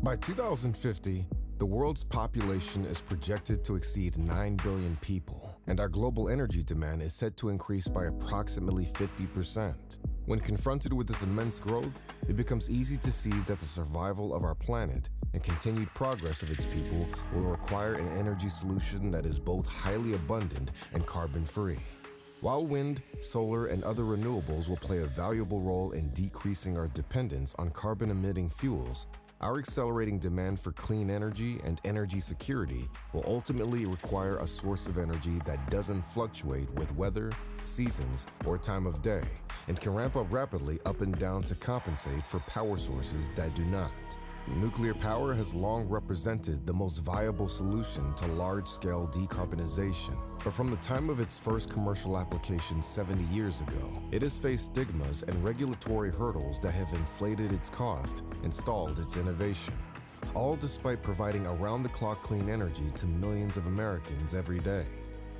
By 2050, the world's population is projected to exceed 9 billion people, and our global energy demand is set to increase by approximately 50%. When confronted with this immense growth, it becomes easy to see that the survival of our planet and continued progress of its people will require an energy solution that is both highly abundant and carbon free. While wind, solar, and other renewables will play a valuable role in decreasing our dependence on carbon emitting fuels, our accelerating demand for clean energy and energy security will ultimately require a source of energy that doesn't fluctuate with weather, seasons, or time of day, and can ramp up rapidly up and down to compensate for power sources that do not. Nuclear power has long represented the most viable solution to large-scale decarbonization, but from the time of its first commercial application 70 years ago, it has faced stigmas and regulatory hurdles that have inflated its cost and stalled its innovation. All despite providing around-the-clock clean energy to millions of Americans every day.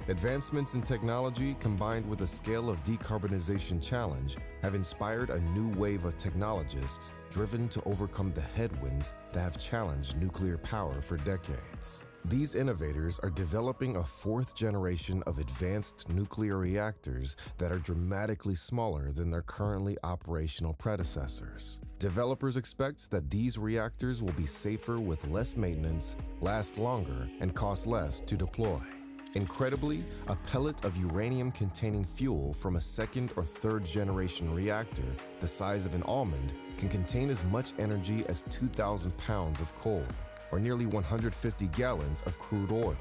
Advancements in technology combined with a scale of decarbonization challenge have inspired a new wave of technologists driven to overcome the headwinds that have challenged nuclear power for decades. These innovators are developing a fourth generation of advanced nuclear reactors that are dramatically smaller than their currently operational predecessors. Developers expect that these reactors will be safer with less maintenance, last longer, and cost less to deploy. Incredibly, a pellet of uranium containing fuel from a second or third generation reactor the size of an almond can contain as much energy as 2,000 pounds of coal, or nearly 150 gallons of crude oil.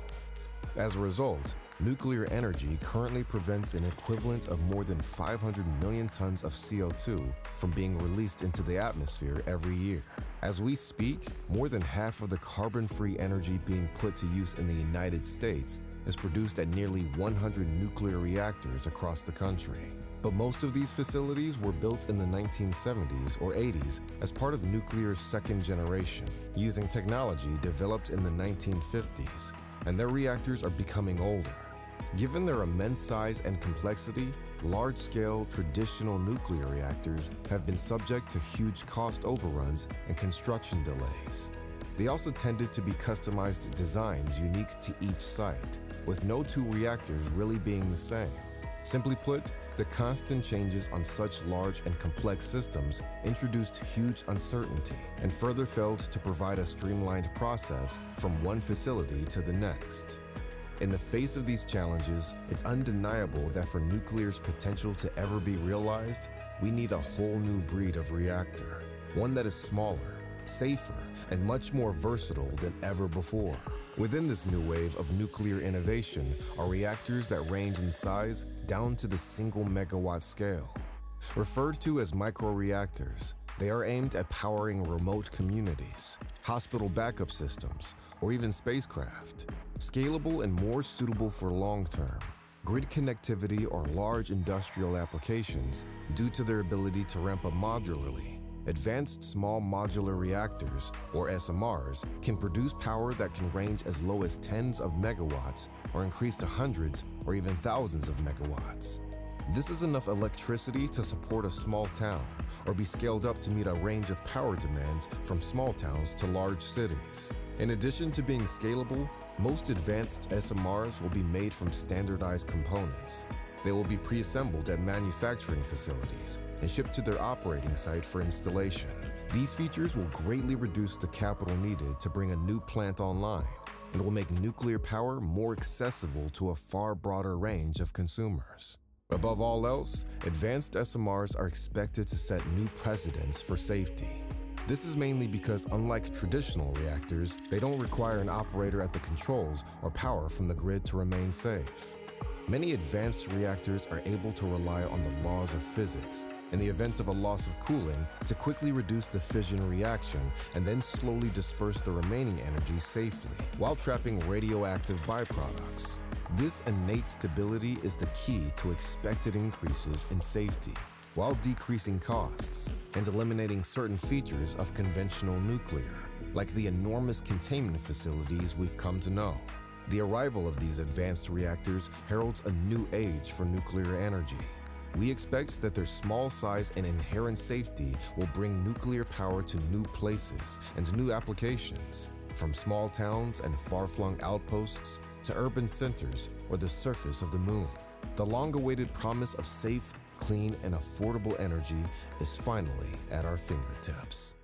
As a result, nuclear energy currently prevents an equivalent of more than 500 million tons of CO2 from being released into the atmosphere every year. As we speak, more than half of the carbon free energy being put to use in the United States is produced at nearly 100 nuclear reactors across the country. But most of these facilities were built in the 1970s or 80s as part of nuclear's second generation, using technology developed in the 1950s, and their reactors are becoming older. Given their immense size and complexity, large-scale traditional nuclear reactors have been subject to huge cost overruns and construction delays. They also tended to be customized designs unique to each site, with no two reactors really being the same. Simply put, the constant changes on such large and complex systems introduced huge uncertainty and further failed to provide a streamlined process from one facility to the next. In the face of these challenges, it's undeniable that for nuclear's potential to ever be realized, we need a whole new breed of reactor, one that is smaller, safer, and much more versatile than ever before. Within this new wave of nuclear innovation are reactors that range in size down to the single megawatt scale. Referred to as microreactors, they are aimed at powering remote communities, hospital backup systems, or even spacecraft. Scalable and more suitable for long-term, grid connectivity or large industrial applications due to their ability to ramp up modularly Advanced Small Modular Reactors, or SMRs, can produce power that can range as low as tens of megawatts or increase to hundreds or even thousands of megawatts. This is enough electricity to support a small town or be scaled up to meet a range of power demands from small towns to large cities. In addition to being scalable, most advanced SMRs will be made from standardized components. They will be pre-assembled at manufacturing facilities and shipped to their operating site for installation. These features will greatly reduce the capital needed to bring a new plant online and will make nuclear power more accessible to a far broader range of consumers. Above all else, advanced SMRs are expected to set new precedents for safety. This is mainly because unlike traditional reactors, they don't require an operator at the controls or power from the grid to remain safe. Many advanced reactors are able to rely on the laws of physics in the event of a loss of cooling to quickly reduce the fission reaction and then slowly disperse the remaining energy safely while trapping radioactive byproducts. This innate stability is the key to expected increases in safety while decreasing costs and eliminating certain features of conventional nuclear, like the enormous containment facilities we've come to know. The arrival of these advanced reactors heralds a new age for nuclear energy, We expect that their small size and inherent safety will bring nuclear power to new places and new applications, from small towns and far-flung outposts to urban centers or the surface of the moon. The long-awaited promise of safe, clean, and affordable energy is finally at our fingertips.